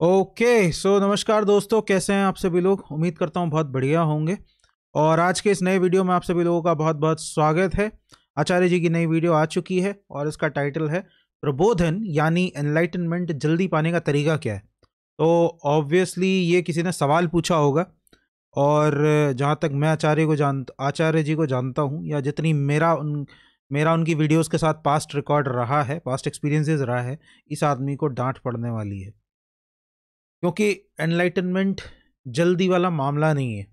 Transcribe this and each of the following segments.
Okay, सो नमस्कार दोस्तों, कैसे हैं आप सभी लोग? उम्मीद करता हूँ बहुत बढ़िया होंगे। और आज के इस नए वीडियो में आप सभी लोगों का बहुत बहुत स्वागत है। आचार्य जी की नई वीडियो आ चुकी है और इसका टाइटल है प्रबोधन यानी एनलाइटनमेंट जल्दी पाने का तरीका क्या है? तो ऑब्वियसली ये किसी ने सवाल पूछा होगा और जहाँ तक मैं आचार्य को जान, आचार्य जी को जानता हूँ या जितनी मेरा उन, मेरा उनकी वीडियोस के साथ पास्ट रिकॉर्ड रहा है पास्ट एक्सपीरियंसेस रहा है, इस आदमी को डांट पड़ने वाली है। क्योंकि एनलाइटनमेंट जल्दी वाला मामला नहीं है।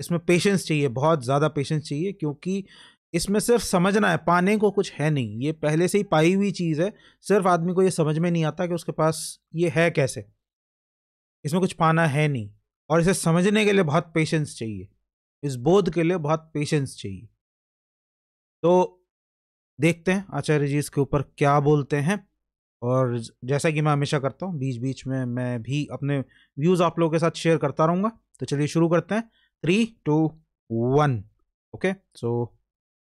इसमें पेशेंस चाहिए, बहुत ज़्यादा पेशेंस चाहिए क्योंकि इसमें सिर्फ़ समझना है, पाने को कुछ है नहीं। ये पहले से ही पाई हुई चीज़ है, सिर्फ़ आदमी को ये समझ में नहीं आता कि उसके पास ये है कैसे। इसमें कुछ पाना है नहीं और इसे समझने के लिए बहुत पेशेंस चाहिए। इस बोध के लिए बहुत पेशेंस चाहिए। तो देखते हैं आचार्य जी इसके ऊपर क्या बोलते हैं। और जैसा कि मैं हमेशा करता हूँ बीच बीच में मैं भी अपने व्यूज़ आप लोगों के साथ शेयर करता रहूँगा। तो चलिए शुरू करते हैं। Three two one okay so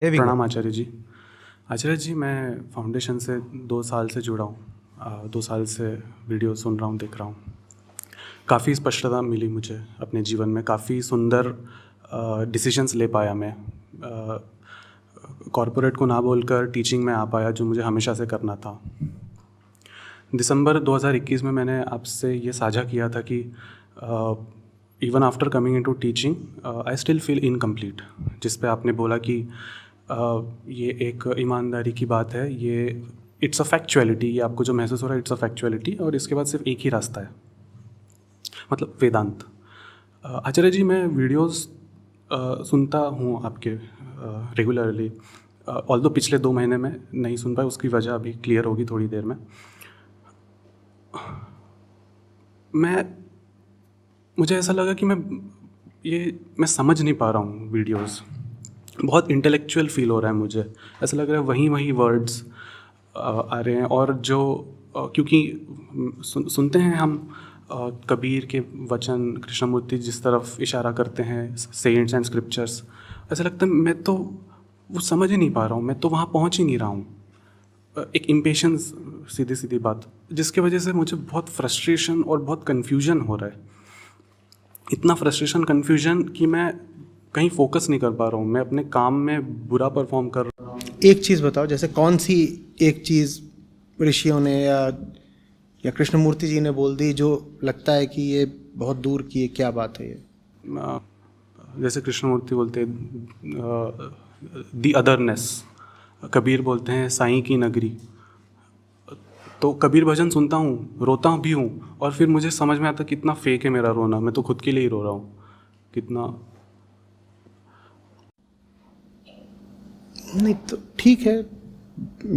प्रणाम आचार्य जी। आचार्य जी, मैं फाउंडेशन से दो साल से जुड़ा हूँ। दो साल से वीडियो सुन रहा हूँ, देख रहा हूँ। काफ़ी स्पष्टता मिली मुझे अपने जीवन में। काफ़ी सुंदर डिसीजंस ले पाया मैं। कॉरपोरेट को ना बोलकर टीचिंग में आ पाया, जो मुझे हमेशा से करना था। दिसंबर 2021 में मैंने आपसे ये साझा किया था कि even after coming into teaching I still feel incomplete जिस पे आपने बोला कि uh, ये एक ईमानदारी की बात है ये इट्स अ फैक्चुअलिटी ये आपको जो महसूस हो रहा है इट्स अ फैक्चुअलिटी और इसके बाद सिर्फ़ एक ही रास्ता है। मतलब वेदांत। आचार्य जी मैं वीडियोस uh, सुनता हूँ आपके रेगुलरली ऑल दो पिछले दो महीने में नहीं सुन पाए उसकी वजह अभी क्लियर होगी थोड़ी देर में। मैं मुझे ऐसा लगा कि मैं ये मैं समझ नहीं पा रहा हूँ वीडियोस। बहुत इंटेलेक्चुअल फील हो रहा है मुझे। ऐसा लग रहा है वही वही वर्ड्स आ रहे हैं और जो क्योंकि सुन, सुनते हैं हम कबीर के वचन कृष्णमूर्ति जिस तरफ़ इशारा करते हैं सेंट्स एंड स्क्रिप्चर्स ऐसा लगता है मैं तो वो समझ ही नहीं पा रहा हूँ। मैं तो वहाँ पहुँच ही नहीं रहा हूँ। एक इम्पेशंस सीधी सीधी बात। जिसके वजह से मुझे बहुत फ्रस्ट्रेशन और बहुत कन्फ्यूज़न हो रहा है। इतना फ्रस्ट्रेशन कन्फ्यूज़न कि मैं कहीं फोकस नहीं कर पा रहा हूँ। मैं अपने काम में बुरा परफॉर्म कर रहा हूँ। एक चीज़ बताओ जैसे कौन सी एक चीज़ ऋषियों ने या या कृष्णमूर्ति जी ने बोल दी जो लगता है कि ये बहुत दूर की है क्या बात है ये? जैसे कृष्णमूर्ति बोलते हैं दी अदरनेस। कबीर बोलते हैं साई की नगरी। तो कबीर भजन सुनता हूँ रोता भी हूँ और फिर मुझे समझ में आता कितना फेक है मेरा रोना। मैं तो खुद के लिए ही रो रहा हूँ। कितना नहीं तो ठीक है।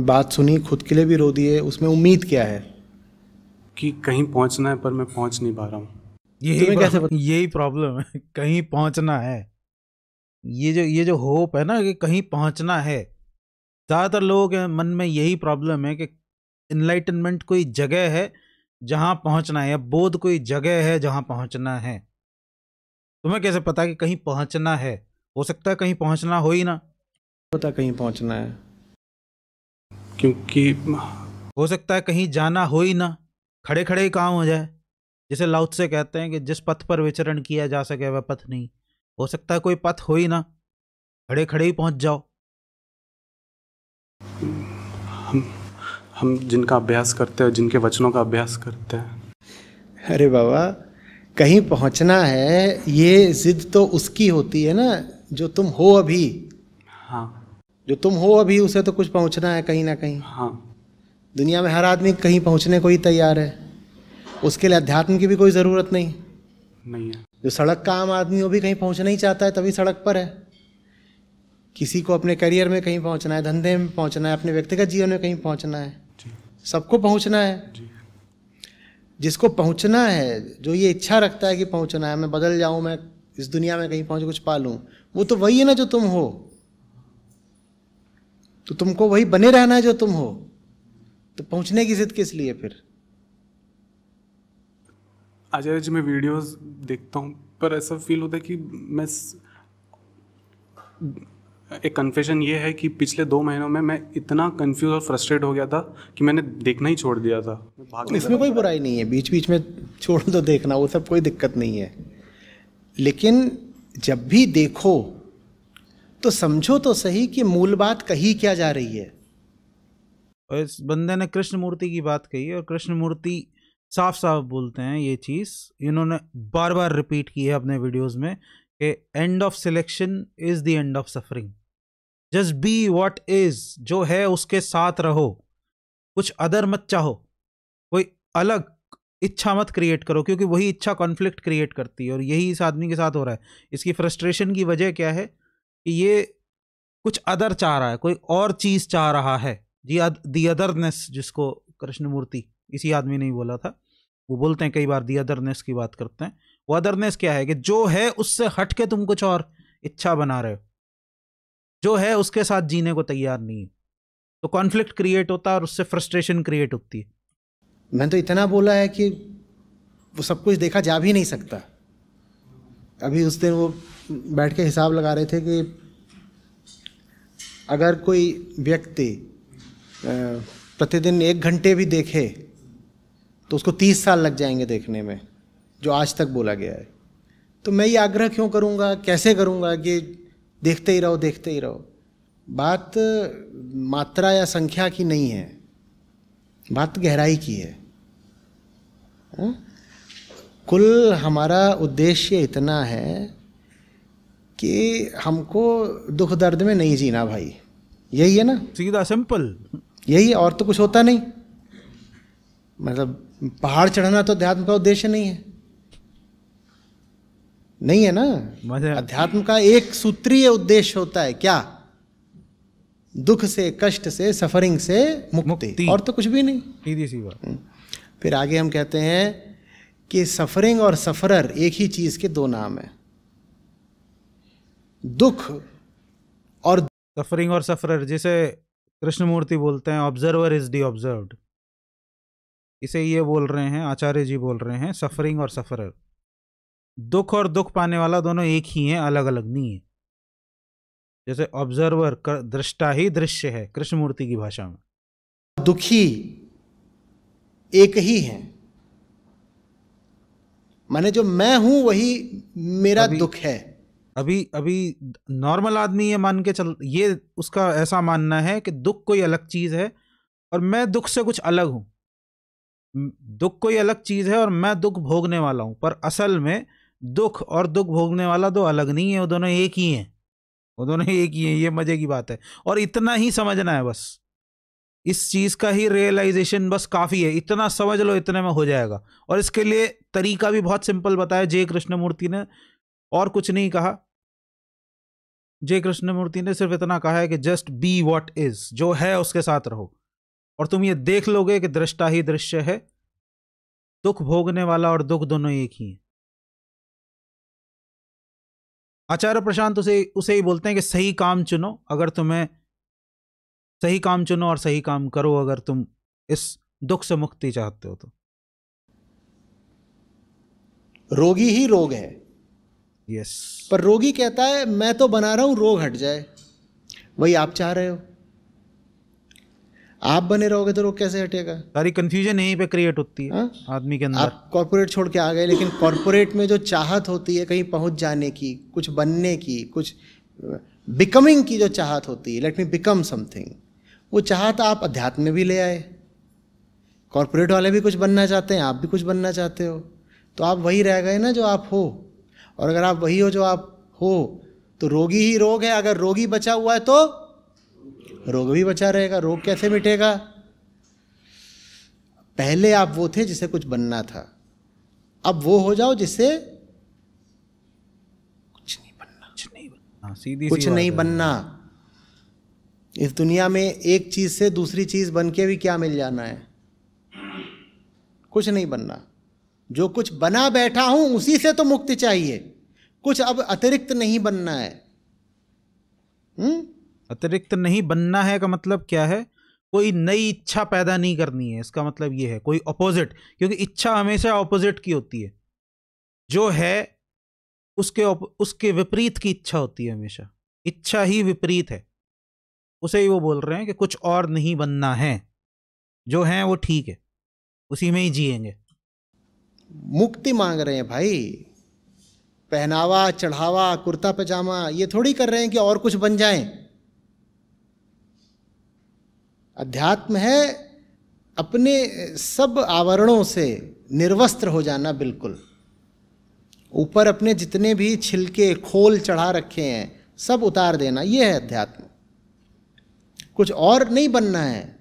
बात सुनी खुद के लिए भी रो दिए उसमें उम्मीद क्या है? कि कहीं पहुँचना है पर मैं पहुँच नहीं पा रहा हूँ। यही कैसे यही प्रॉब्लम है। कहीं पहुँचना है। ये जो ये जो होप है ना कि कहीं पहुँचना है। ज़्यादातर लोगों के मन में यही प्रॉब्लम है कि इनलाइटनमेंट कोई जगह है जहाँ पहुँचना है या बोध कोई जगह है जहाँ पहुँचना है? तुम्हें कैसे पता कि कहीं पहुँचना है? हो सकता है कहीं पहुँचना हो ही ना। पता कहीं पहुँचना है। क्योंकि हो सकता है कहीं जाना हो ही ना। खड़े खड़े ही काम हो जाए। जैसे लाउत से कहते हैं कि जिस पथ पर विचरण किया जा सके वह पथ नहीं। हो सकता है कोई पथ हो ही ना। खड़े खड़े ही पहुँच जाओ। हम जिनका अभ्यास करते हैं जिनके वचनों का अभ्यास करते हैं। अरे बाबा कहीं पहुँचना है ये जिद तो उसकी होती है ना जो तुम हो अभी। हाँ। जो तुम हो अभी उसे तो कुछ पहुँचना है कहीं ना कहीं। हाँ। दुनिया में हर आदमी कहीं पहुँचने को ही तैयार है। उसके लिए अध्यात्म की भी कोई ज़रूरत नहीं। नहीं है। जो सड़क का आम आदमी वो भी कहीं पहुँचना ही चाहता है तभी सड़क पर है। किसी को अपने करियर में कहीं पहुँचना है धंधे में पहुँचना है अपने व्यक्तिगत जीवन में कहीं पहुँचना है। सबको पहुँचना है। जिसको पहुँचना है जो ये इच्छा रखता है कि पहुँचना है मैं बदल जाऊँ मैं इस दुनिया में कहीं पहुँच कुछ पा लूँ वो तो वही है ना जो तुम हो। तो तुमको वही बने रहना है जो तुम हो। तो पहुँचने की जिद किस लिए फिर? आचार्य जी मैं वीडियोस देखता हूँ पर ऐसा फील होता है कि मैं एक कन्फेशन ये है कि पिछले दो महीनों में मैं इतना कंफ्यूज और फ्रस्ट्रेट हो गया था कि मैंने देखना ही छोड़ दिया था। इसमें कोई बुराई नहीं है बीच बीच में छोड़ दो देखना वो सब कोई दिक्कत नहीं है। लेकिन जब भी देखो तो समझो तो सही कि मूल बात कही क्या जा रही है। और इस बंदे ने कृष्ण मूर्ति की बात कही और कृष्ण मूर्ति साफ़ साफ़ बोलते हैं ये चीज़। इन्होंने बार बार रिपीट की है अपने वीडियोस में कि end of selection is the end of suffering just be what is जो है उसके साथ रहो। कुछ अदर मत चाहो। कोई अलग इच्छा मत क्रिएट करो, क्योंकि वही इच्छा कॉन्फ्लिक्ट क्रिएट करती है और यही इस आदमी के साथ हो रहा है। इसकी फ्रस्ट्रेशन की वजह क्या है? कि ये कुछ अदर चाह रहा है, कोई और चीज़ चाह रहा है। जी दी अदरनेस जिसको कृष्णमूर्ति इसी आदमी ने ही बोला था, वो बोलते हैं कई बार दी अदरनेस की बात करते हैं। वो अदरनेस क्या है कि जो है उससे हट के तुम कुछ और इच्छा बना रहे हो। जो है उसके साथ जीने को तैयार नहीं है। तो कॉन्फ्लिक्ट क्रिएट होता है और उससे फ्रस्ट्रेशन क्रिएट होती है। मैंने तो इतना बोला है कि वो सब कुछ देखा जा भी नहीं सकता। अभी उस दिन वो बैठ के हिसाब लगा रहे थे कि अगर कोई व्यक्ति प्रतिदिन एक घंटे भी देखे तो उसको तीस साल लग जाएँगे देखने में। जो आज तक बोला गया है। तो मैं ये आग्रह क्यों करूँगा? कैसे करूँगा कि देखते ही रहो देखते ही रहो? बात मात्रा या संख्या की नहीं है। बात गहराई की है। हा? कुल हमारा उद्देश्य इतना है कि हमको दुख दर्द में नहीं जीना भाई। यही है ना? सीधा सिंपल। यही और तो कुछ होता नहीं। मतलब पहाड़ चढ़ना तो अध्यात्म का उद्देश्य नहीं है। नहीं है ना? अध्यात्म का एक सूत्रीय उद्देश्य होता है क्या? दुख से कष्ट से सफरिंग से मुक्ति, मुक्ति। और तो कुछ भी नहीं। सीधी सी बात। हम्म। फिर आगे हम कहते हैं कि सफरिंग और सफरर एक ही चीज़ के दो नाम है। दुख और सफरिंग और सफरर जिसे कृष्णमूर्ति बोलते हैं ऑब्जर्वर इज़ दी ऑब्ज़र्व इसे ये बोल रहे हैं आचार्य जी बोल रहे हैं सफरिंग और सफरर दुख और दुख पाने वाला दोनों एक ही हैं अलग अलग नहीं है। जैसे ऑब्जर्वर दृष्टा ही दृश्य है कृष्णमूर्ति की भाषा में। दुखी एक ही है। माने जो मैं हूँ वही मेरा दुख है। अभी अभी नॉर्मल आदमी ये मान के चल ये उसका ऐसा मानना है कि दुख कोई अलग चीज़ है और मैं दुख से कुछ अलग हूँ। दुख कोई अलग चीज़ है और मैं दुख भोगने वाला हूँ पर असल में दुख और दुख भोगने वाला दो अलग नहीं है, वो दोनों एक ही हैं। वो दोनों एक ही हैं, ये मज़े की बात है। और इतना ही समझना है बस। इस चीज़ का ही रियलाइजेशन बस काफ़ी है। इतना समझ लो, इतने में हो जाएगा। और इसके लिए तरीका भी बहुत सिंपल बताया। जय कृष्णमूर्ति ने और कुछ नहीं कहा। जय कृष्णमूर्ति ने सिर्फ़ इतना कहा है कि जस्ट बी वॉट इज़ जो है, उसके साथ रहो। और तुम ये देख लोगे कि दृष्टा ही दृश्य है। दुख भोगने वाला और दुख दोनों एक ही है। आचार्य प्रशांत उसे उसे ही बोलते हैं कि सही काम चुनो अगर तुम्हें सही काम चुनो और सही काम करो अगर तुम इस दुख से मुक्ति चाहते हो तो। रोगी ही रोग है। यस पर रोगी कहता है मैं तो बना रहा हूँ रोग हट जाए। वही आप चाह रहे हो? आप बने रहोगे तो रोग कैसे हटेगा? सारी कंफ्यूजन यहीं पे क्रिएट होती है हा? आदमी के अंदर। आप कॉर्पोरेट छोड़ के आ गए लेकिन कॉर्पोरेट में जो चाहत होती है कहीं पहुँच जाने की कुछ बनने की कुछ बिकमिंग की जो चाहत होती है लेट मी बिकम समथिंग वो चाहत आप अध्यात्म में भी ले आए। कॉरपोरेट वाले भी कुछ बनना चाहते हैं आप भी कुछ बनना चाहते हो। तो आप वही रह गए ना जो आप हो। और अगर आप वही हो जो आप हो तो रोगी ही रोग है अगर रोगी बचा हुआ है तो रोग भी बचा रहेगा रोग कैसे मिटेगा? पहले आप वो थे जिसे कुछ बनना था। अब वो हो जाओ जिससे कुछ नहीं बनना। कुछ नहीं बनना। हाँ, सीधी कुछ नहीं बनना। इस दुनिया में एक चीज़ से दूसरी चीज़ बन के भी क्या मिल जाना है? कुछ नहीं बनना। जो कुछ बना बैठा हूँ उसी से तो मुक्ति चाहिए। कुछ अब अतिरिक्त नहीं बनना है। हम्म? अतिरिक्त नहीं, बनना है का मतलब क्या है? कोई नई इच्छा पैदा नहीं करनी है, इसका मतलब ये है, कोई अपोजिट क्योंकि इच्छा हमेशा अपोजिट की होती है। जो है, उसके उसके विपरीत की इच्छा होती है हमेशा। इच्छा ही विपरीत है। उसे ही वो बोल रहे हैं कि कुछ और नहीं बनना है। जो है, वो ठीक है। उसी में ही जिएँगे। मुक्ति मांग रहे हैं भाई। पहनावा, चढ़ावा कुर्ता पजामा ये थोड़ी कर रहे हैं कि और कुछ बन जाएँ। अध्यात्म है, अपने सब आवरणों से निर्वस्त्र हो जाना बिल्कुल। ऊपर अपने जितने भी छिलके, खोल चढ़ा रखे हैं, सब उतार देना, ये है अध्यात्म। कुछ और नहीं बनना है।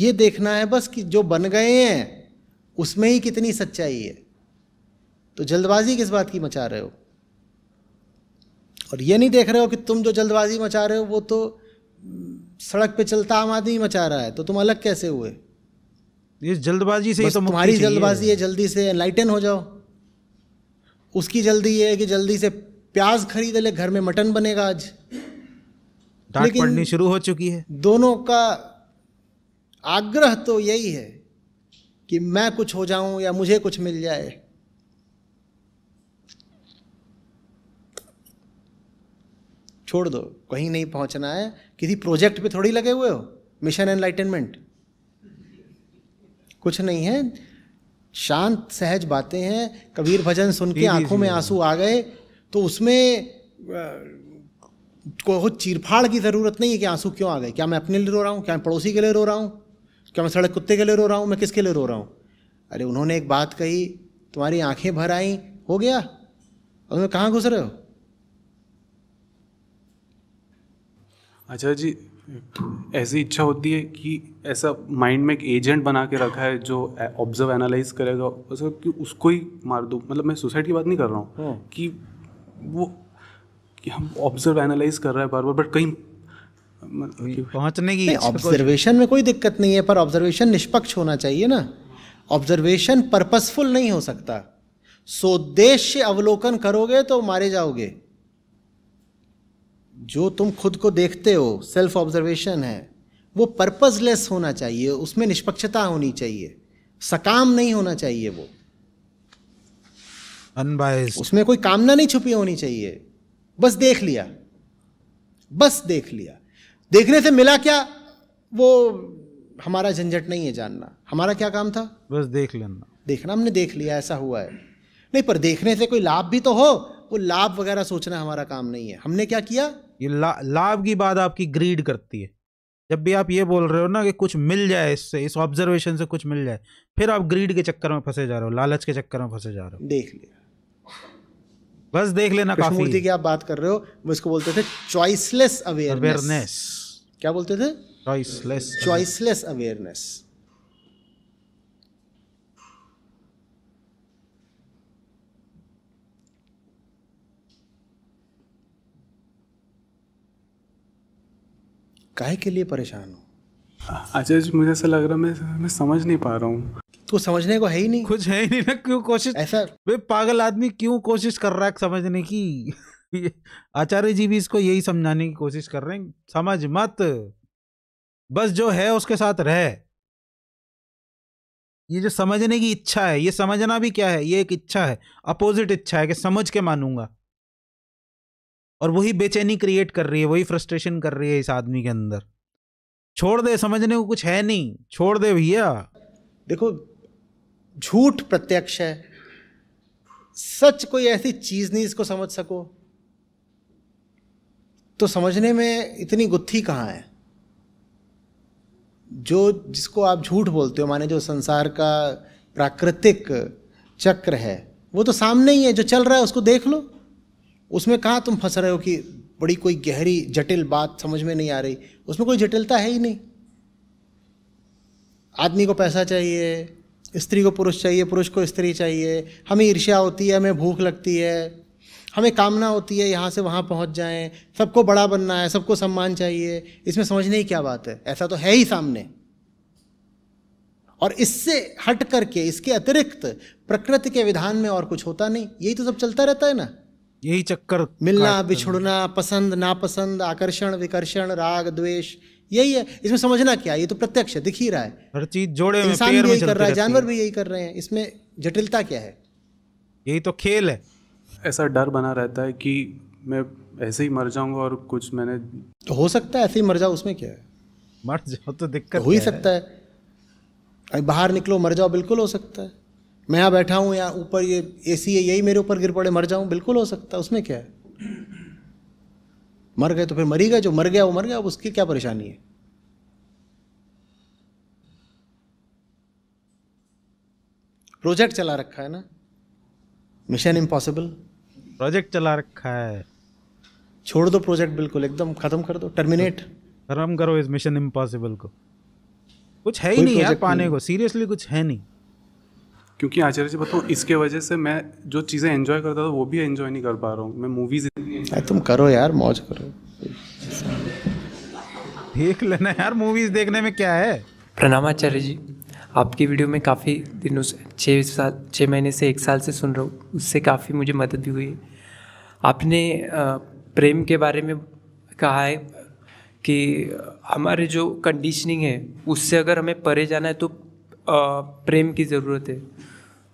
ये देखना है बस कि जो बन गए हैं, उसमें ही कितनी सच्चाई है। तो जल्दबाजी किस बात की मचा रहे हो? और ये नहीं देख रहे हो कि तुम जो जल्दबाजी मचा रहे हो, वो तो सड़क पे चलता आम आदमी मचा रहा है तो तुम अलग कैसे हुए? इस जल्दबाजी से ही तो तुम्हारी जल्दबाजी है जल्दी से एनलाइटन हो जाओ। उसकी जल्दी ये है कि जल्दी से प्याज खरीद ले घर में मटन बनेगा आज। डांट पड़नी शुरू हो चुकी है। दोनों का आग्रह तो यही है कि मैं कुछ हो जाऊँ या मुझे कुछ मिल जाए। छोड़ दो कहीं नहीं पहुँचना है। किसी प्रोजेक्ट पे थोड़ी लगे हुए हो? मिशन एनलाइटनमेंट कुछ नहीं है। शांत सहज बातें हैं। कबीर भजन सुन के आँखों में आँसू आ गए। तो उसमें को चीरफाड़ की ज़रूरत नहीं है कि आँसू क्यों आ गए। क्या मैं अपने लिए रो रहा हूँ? क्या मैं पड़ोसी के लिए रो रहा हूँ? क्या मैं सड़क कुत्ते के लिए रो रहा हूँ? मैं किसके लिए रो रहा हूँ? अरे उन्होंने एक बात कही तुम्हारी आँखें भर आई। हो गया? और तुम्हें कहाँ घुस रहे हो? अच्छा जी ऐसी इच्छा होती है कि ऐसा माइंड में एक एजेंट बना के रखा है जो ऑब्ज़र्व एनालाइज करेगा उसको कि उसको ही मार दो। मतलब मैं सुसाइड की बात नहीं कर रहा हूँ हाँ। कि वो कि हम ऑब्ज़र्व एनालाइज कर रहे हैं बार बार बट कहीं पहुँचने की ऑब्जर्वेशन में कोई दिक्कत नहीं है पर ऑब्जर्वेशन निष्पक्ष होना चाहिए ना। ऑब्जर्वेशन पर्पसफुल नहीं हो सकता। सोदेश्य अवलोकन करोगे तो मारे जाओगे। जो तुम खुद को देखते हो सेल्फ ऑब्जर्वेशन है वो पर्पजलेस होना चाहिए उसमें निष्पक्षता होनी चाहिए सकाम नहीं होना चाहिए वो। अनबाइज उसमें कोई कामना नहीं छुपी होनी चाहिए। बस देख लिया। बस देख लिया। देखने से मिला क्या? वो हमारा झंझट नहीं है जानना। हमारा क्या काम था? बस देख लेना। देखना हमने देख लिया ऐसा हुआ है। नहीं पर देखने से कोई लाभ भी तो हो वो लाभ वगैरह सोचना हमारा काम नहीं है। हमने क्या किया? ये ला, लाभ की बात आपकी ग्रीड करती है। जब भी आप ये बोल रहे हो ना कि कुछ मिल जाए इससे इस ऑब्जर्वेशन से कुछ मिल जाए फिर आप ग्रीड के चक्कर में फंसे जा रहे हो लालच के चक्कर में फंसे जा रहे हो। देख लिया। बस देख लेना काफ़ी। मूर्ति की आप बात कर रहे हो वो इसको बोलते थे चॉइसलेस अवेयरनेस क्या बोलते थे? चॉइसलेस चॉइसलेस अवेयरनेस काहे के लिए परेशान हो? अच्छा जी मुझे ऐसा लग रहा मैं मैं समझ नहीं पा रहा हूँ। तो समझने को है ही नहीं। कुछ है ही नहीं ना क्यों कोशिश ऐसा वे पागल आदमी क्यों कोशिश कर रहा है समझने की? आचार्य जी भी इसको यही समझाने की कोशिश कर रहे हैं समझ मत। बस जो है उसके साथ रह। ये जो समझने की इच्छा है ये समझना भी क्या है? ये एक इच्छा है अपोजिट इच्छा है कि समझ के मानूँगा। और वही बेचैनी क्रिएट कर रही है, वही फ्रस्ट्रेशन कर रही है इस आदमी के अंदर। छोड़ दे, समझने को कुछ है नहीं। छोड़ दे भैया। देखो, झूठ प्रत्यक्ष है। सच कोई ऐसी चीज़ नहीं इसको समझ सको। तो समझने में इतनी गुत्थी कहाँ है? जो जिसको आप झूठ बोलते हो, माने जो संसार का प्राकृतिक चक्र है, वो तो सामने ही है, जो चल रहा है उसको देख लो। उसमें कहाँ तुम फंस रहे हो कि बड़ी कोई गहरी, जटिल बात समझ में नहीं आ रही? उसमें कोई जटिलता है ही नहीं। आदमी को पैसा चाहिए, स्त्री को पुरुष चाहिए, पुरुष को स्त्री चाहिए। हमें ईर्ष्या होती है, हमें भूख लगती है, हमें कामना होती है यहाँ से वहाँ पहुँच जाएँ। सबको बड़ा बनना है, सबको सम्मान चाहिए। इसमें समझने की क्या बात है? ऐसा तो है ही सामने। और इससे हट करके इसके अतिरिक्त प्रकृति के विधान में और कुछ होता नहीं। यही तो सब चलता रहता है ना। यही चक्कर मिलना बिछुड़ना पसंद नापसंद आकर्षण विकर्षण राग द्वेष यही है। इसमें समझना क्या ये तो प्रत्यक्ष है दिख ही रहा है। हर चीज़ जोड़े इंसान भी यही कर रहा है जानवर भी यही कर रहे हैं। इसमें जटिलता क्या है? यही तो खेल है। ऐसा डर बना रहता है कि मैं ऐसे ही मर जाऊँगा और कुछ मैंने तो हो सकता है ऐसे ही मर जाओ उसमें क्या है? मर जाओ तो दिक्कत हो ही सकता है। अभी बाहर निकलो मर जाओ बिल्कुल हो सकता है। मैं यहाँ बैठा हूँ या ऊपर ये एसी है यही मेरे ऊपर गिर पड़े मर जाऊँ बिल्कुल हो सकता है उसमें क्या है? मर गए तो फिर मरी गए जो मर गया वो मर गया अब उसकी क्या परेशानी है? प्रोजेक्ट चला रखा है ना? मिशन इम्पॉसिबल प्रोजेक्ट चला रखा है। छोड़ दो प्रोजेक्ट बिल्कुल एकदम खत्म कर दो टर्मिनेट खत्म करो इस मिशन इम्पॉसिबल को। कुछ है ही नहीं यार पाने नहीं। को सीरियसली कुछ है नहीं। क्योंकि आचार्य जी बताऊँ इसके वजह से मैं जो चीज़ें एंजॉय करता था वो भी एंजॉय नहीं कर पा रहा हूँ। मैं मूवीज़ तुम करो यार मौज करो। देख लेना यार मूवीज़ देखने में क्या है? प्रणाम आचार्य जी आपकी वीडियो में काफ़ी दिनों से छः साल छः महीने से एक साल से सुन रहा हूँ। उससे काफ़ी मुझे मदद भी हुई। है आपने प्रेम के बारे में कहा है कि हमारे जो कंडीशनिंग है उससे अगर हमें परे जाना है तो प्रेम की ज़रूरत है।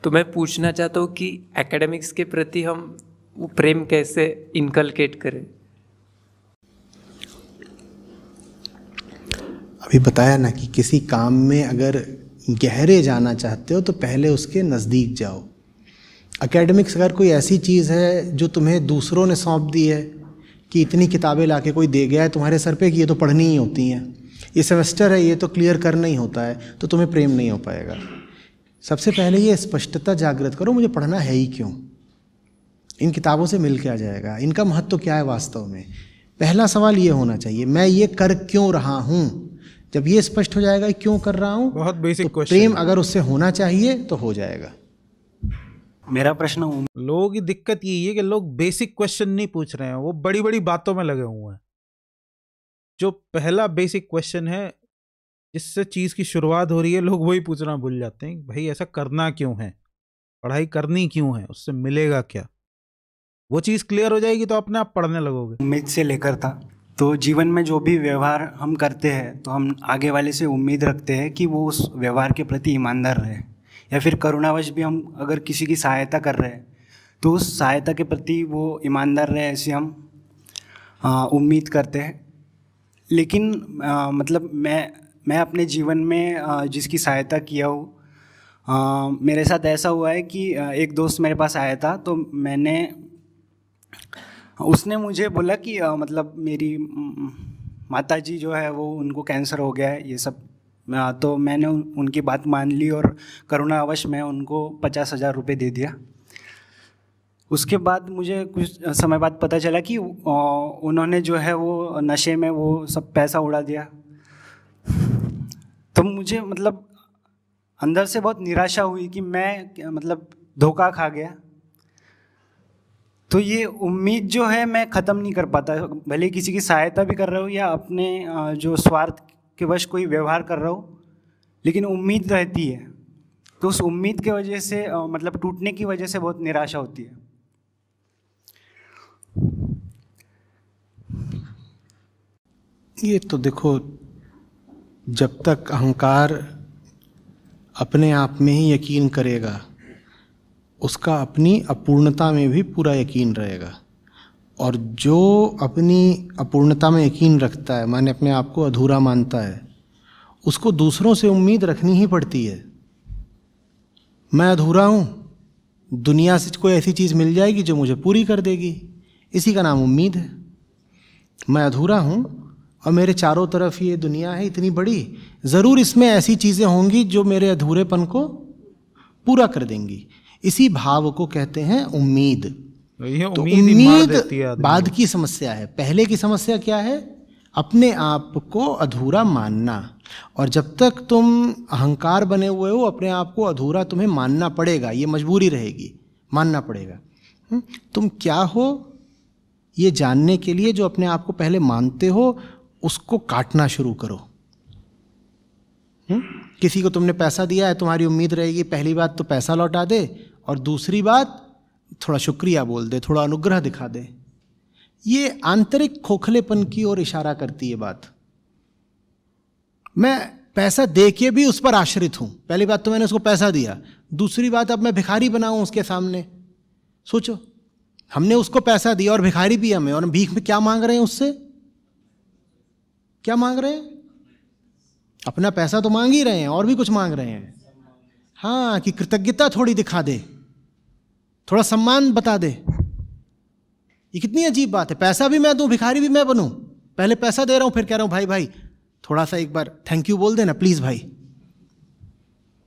तो मैं पूछना चाहता हूँ कि एकेडमिक्स के प्रति हम वो प्रेम कैसे इनकलकेट करें? अभी बताया ना कि किसी काम में अगर गहरे जाना चाहते हो तो पहले उसके नज़दीक जाओ। एकेडमिक्स अगर कोई ऐसी चीज़ है जो तुम्हें दूसरों ने सौंप दी है कि इतनी किताबें लाके कोई दे गया है, तुम्हारे सर पे कि ये तो पढ़नी ही होती हैं। ये सेमेस्टर है ये तो क्लियर करना ही होता है तो तुम्हें प्रेम नहीं हो पाएगा। सबसे पहले ये स्पष्टता जागृत करो मुझे पढ़ना है ही क्यों? इन किताबों से मिल के आ जाएगा? इनका महत्व तो क्या है वास्तव में? पहला सवाल ये होना चाहिए मैं ये कर क्यों रहा हूँ? जब ये स्पष्ट हो जाएगा क्यों कर रहा हूँ बहुत बेसिक तो प्रेम अगर उससे होना चाहिए तो हो जाएगा। मेरा प्रश्न लोगों की दिक्कत यही है कि लोग बेसिक क्वेश्चन नहीं पूछ रहे हैं वो बड़ी बड़ी बातों में लगे हुए हैं। जो पहला बेसिक क्वेश्चन है, जिससे चीज़ की शुरुआत हो रही है, लोग वही पूछना भूल जाते हैं भाई ऐसा करना क्यों है? पढ़ाई करनी क्यों है? उससे मिलेगा क्या? वो चीज़ क्लियर हो जाएगी तो अपने आप पढ़ने लगोगे। उम्मीद से लेकर था। तो जीवन में जो भी व्यवहार हम करते हैं तो हम आगे वाले से उम्मीद रखते हैं कि वो उस व्यवहार के प्रति ईमानदार रहे। या फिर करुणावश भी हम अगर किसी की सहायता कर रहे हैं तो उस सहायता के प्रति वो ईमानदार रहे, ऐसी हम उम्मीद करते हैं। लेकिन आ, मतलब मैं मैं अपने जीवन में आ, जिसकी सहायता किया हूँ मेरे साथ ऐसा हुआ है कि आ, एक दोस्त मेरे पास आया था तो मैंने उसने मुझे बोला कि अ, मतलब मेरी माता जी जो है वो उनको कैंसर हो गया है ये सब। अ, तो मैंने उन, उनकी बात मान ली और करुणावश मैं उनको पचास हज़ार रुपये दे दिया। उसके बाद मुझे कुछ समय बाद पता चला कि उन्होंने जो है वो नशे में वो सब पैसा उड़ा दिया। तो मुझे मतलब अंदर से बहुत निराशा हुई कि मैं मतलब धोखा खा गया। तो ये उम्मीद जो है मैं ख़त्म नहीं कर पाता। भले किसी की सहायता भी कर रहा हूँ या अपने जो स्वार्थ के वश कोई व्यवहार कर रहा हूँ, लेकिन उम्मीद रहती है। तो उस उम्मीद के वजह से मतलब टूटने की वजह से बहुत निराशा होती है। ये तो देखो, जब तक अहंकार अपने आप में ही यकीन करेगा, उसका अपनी अपूर्णता में भी पूरा यकीन रहेगा। और जो अपनी अपूर्णता में यकीन रखता है, माने अपने आप को अधूरा मानता है, उसको दूसरों से उम्मीद रखनी ही पड़ती है। मैं अधूरा हूँ, दुनिया से कोई ऐसी चीज़ मिल जाएगी जो मुझे पूरी कर देगी। इसी का नाम उम्मीद है। मैं अधूरा हूँ और मेरे चारों तरफ़ ये दुनिया है इतनी बड़ी। ज़रूर इसमें ऐसी चीज़ें होंगी जो मेरे अधूरेपन को पूरा कर देंगी। इसी भाव को कहते हैं उम्मीद। तो तो उम्मीद बाद की समस्या है। पहले की समस्या क्या है? अपने आप को अधूरा मानना। और जब तक तुम अहंकार बने हुए हो अपने आप को अधूरा तुम्हें मानना पड़ेगा। ये मजबूरी रहेगी। मानना पड़ेगा। हम्म? तुम क्या हो? ये जानने के लिए जो अपने आप को पहले मानते हो उसको काटना शुरू करो। हम्म? किसी को तुमने पैसा दिया है, तुम्हारी उम्मीद रहेगी, पहली बात तो पैसा लौटा दे और दूसरी बात, थोड़ा शुक्रिया बोल दे, थोड़ा अनुग्रह दिखा दे। ये आंतरिक खोखलेपन की ओर इशारा करती है बात। मैं पैसा दे के भी उस पर आश्रित हूँ। पहली बात तो मैंने उसको पैसा दिया। दूसरी बात, अब मैं भिखारी बनाऊँ उसके सामने। सोचो, हमने उसको पैसा दिया और भिखारी भी हमें, और भीख में क्या मांग रहे हैं उससे? क्या मांग रहे हैं? अपना पैसा तो मांग ही रहे हैं, और भी कुछ मांग रहे हैं। हाँ कि कृतज्ञता थोड़ी दिखा दे, थोड़ा सम्मान बता दे। ये कितनी अजीब बात है। पैसा भी मैं दूँ, भिखारी भी मैं बनूं। पहले पैसा दे रहा हूँ, फिर कह रहा हूँ, भाई भाई, थोड़ा सा एक बार थैंक यू बोल देना प्लीज़ भाई।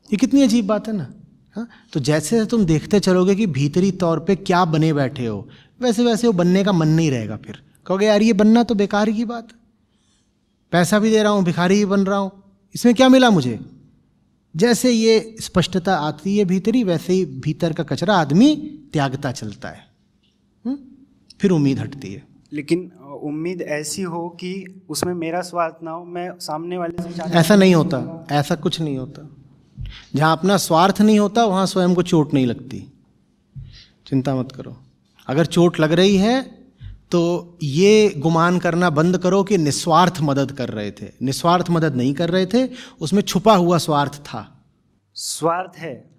ये कितनी अजीब बात है ना? हाँ तो जैसे तुम देखते चलोगे कि भीतरी तौर पे क्या बने बैठे हो वैसे वैसे वो बनने का मन नहीं रहेगा फिर। कहोगे, यार, ये बनना तो बेकार की बात पैसा भी दे रहा हूँ भिखारी भी बन रहा हूँ। इसमें क्या मिला मुझे? जैसे ये स्पष्टता आती है भीतरी वैसे ही भीतर का कचरा आदमी त्यागता चलता है। हुँ? फिर उम्मीद हटती है। लेकिन उम्मीद ऐसी हो कि उसमें मेरा स्वार्थ ना हो मैं सामने वाले से ऐसा नहीं होता ऐसा कुछ नहीं होता। जहाँ अपना स्वार्थ नहीं होता वहाँ स्वयं को चोट नहीं लगती। चिंता मत करो। अगर चोट लग रही है तो ये गुमान करना बंद करो कि निस्वार्थ मदद कर रहे थे। निस्वार्थ मदद नहीं कर रहे थे उसमें छुपा हुआ स्वार्थ था। स्वार्थ है।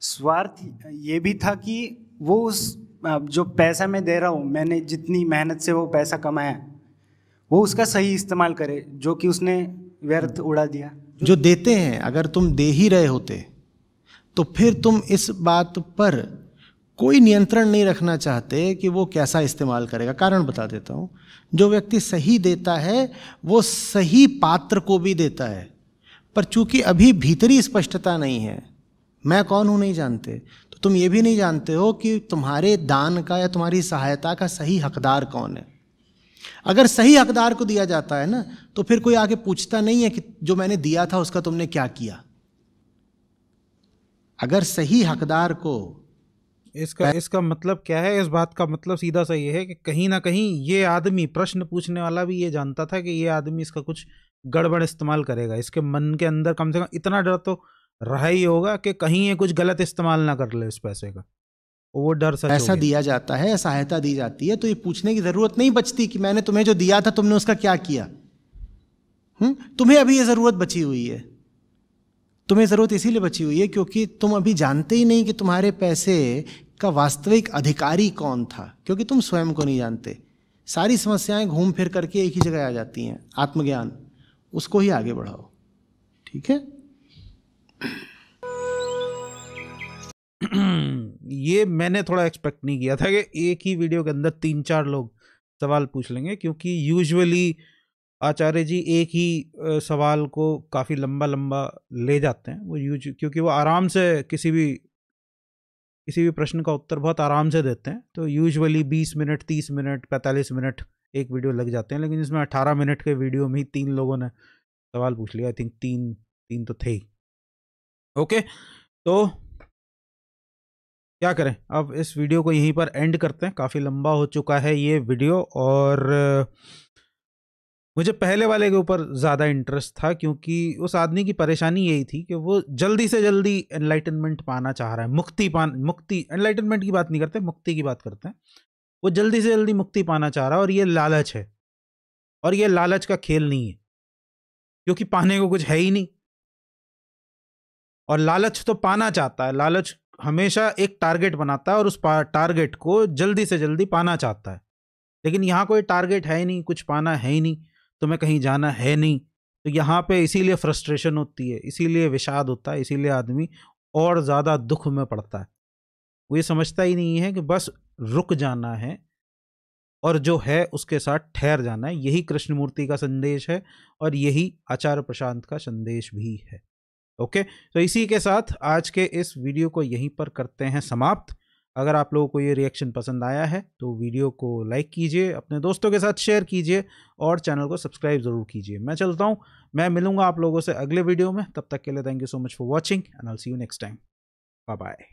स्वार्थ ये भी था कि वो उस जो पैसा मैं दे रहा हूँ मैंने जितनी मेहनत से वो पैसा कमाया वो उसका सही इस्तेमाल करे जो कि उसने व्यर्थ उड़ा दिया। जो देते हैं अगर तुम दे ही रहे होते तो फिर तुम इस बात पर कोई नियंत्रण नहीं रखना चाहते कि वो कैसा इस्तेमाल करेगा। कारण बता देता हूँ। जो व्यक्ति सही देता है, वो सही पात्र को भी देता है। पर चूँकि अभी भीतरी स्पष्टता नहीं है, मैं कौन हूँ नहीं जानते। तो तुम ये भी नहीं जानते हो कि तुम्हारे दान का या तुम्हारी सहायता का सही हकदार कौन है। अगर सही हकदार को दिया जाता है ना तो फिर कोई आगे पूछता नहीं है कि जो मैंने दिया था उसका तुमने क्या किया। अगर सही हकदार को इसका इसका मतलब क्या है? इस बात का मतलब सीधा सा ये है कि कहीं ना कहीं ये आदमी प्रश्न पूछने वाला भी ये जानता था कि ये आदमी इसका कुछ गड़बड़ इस्तेमाल करेगा। इसके मन के अंदर कम से कम इतना डर तो रहा ही होगा कि कहीं ये कुछ गलत इस्तेमाल ना कर ले इस पैसे का। वो डर सच ऐसा दिया जाता है सहायता दी जाती है तो ये पूछने की ज़रूरत नहीं बचती कि मैंने तुम्हें जो दिया था तुमने उसका क्या किया? हुँ? तुम्हें अभी ये ज़रूरत बची हुई है। तुम्हें ज़रूरत इसीलिए बची हुई है क्योंकि तुम अभी जानते ही नहीं कि तुम्हारे पैसे का वास्तविक अधिकारी कौन था, क्योंकि तुम स्वयं को नहीं जानते। सारी समस्याएँ घूम फिर करके एक ही जगह आ जाती हैं, आत्मज्ञान। उसको ही आगे बढ़ाओ। ठीक है? ये मैंने थोड़ा एक्सपेक्ट नहीं किया था कि एक ही वीडियो के अंदर तीन चार लोग सवाल पूछ लेंगे, क्योंकि यूजुअली आचार्य जी एक ही सवाल को काफ़ी लंबा लंबा ले जाते हैं। वो यूज़, क्योंकि वो आराम से किसी भी किसी भी प्रश्न का उत्तर बहुत आराम से देते हैं। तो यूजुअली 20 मिनट 30 मिनट 45 मिनट एक वीडियो लग जाते हैं। लेकिन इसमें 18 मिनट के वीडियो में ही तीन लोगों ने सवाल पूछ लिया, आई थिंक तीन तीन तो थे ही। ओके तो क्या करें? अब इस वीडियो को यहीं पर एंड करते हैं। काफ़ी लंबा हो चुका है ये वीडियो और मुझे पहले वाले के ऊपर ज़्यादा इंटरेस्ट था क्योंकि उस आदमी की परेशानी यही थी कि वो जल्दी से जल्दी एनलाइटनमेंट पाना चाह रहा है, मुक्ति पान, मुक्ति एनलाइटनमेंट की बात नहीं करते, मुक्ति की बात करते हैं। वो जल्दी से जल्दी मुक्ति पाना चाह रहा है और ये लालच है, और ये लालच का खेल नहीं है, क्योंकि पाने को कुछ है ही नहीं। और लालच तो पाना चाहता है, लालच हमेशा एक टारगेट बनाता है और उस टारगेट को जल्दी से जल्दी पाना चाहता है। लेकिन यहाँ कोई टारगेट है ही नहीं, कुछ पाना है ही नहीं। तुम्हें कहीं जाना है नहीं। तो यहाँ पे इसीलिए फ्रस्ट्रेशन होती है, इसीलिए विषाद होता है, इसीलिए आदमी और ज़्यादा दुख में पड़ता है। वो ये समझता ही नहीं है कि बस रुक जाना है और जो है उसके साथ ठहर जाना है। यही कृष्णमूर्ति का संदेश है और यही आचार्य प्रशांत का संदेश भी है। ओके? तो इसी के साथ आज के इस वीडियो को यहीं पर करते हैं समाप्त। अगर आप लोगों को ये रिएक्शन पसंद आया है तो वीडियो को लाइक कीजिए, अपने दोस्तों के साथ शेयर कीजिए और चैनल को सब्सक्राइब ज़रूर कीजिए। मैं चलता हूँ, मैं मिलूँगा आप लोगों से अगले वीडियो में। तब तक के लिए thank you so much for watching and all see you next time bye bye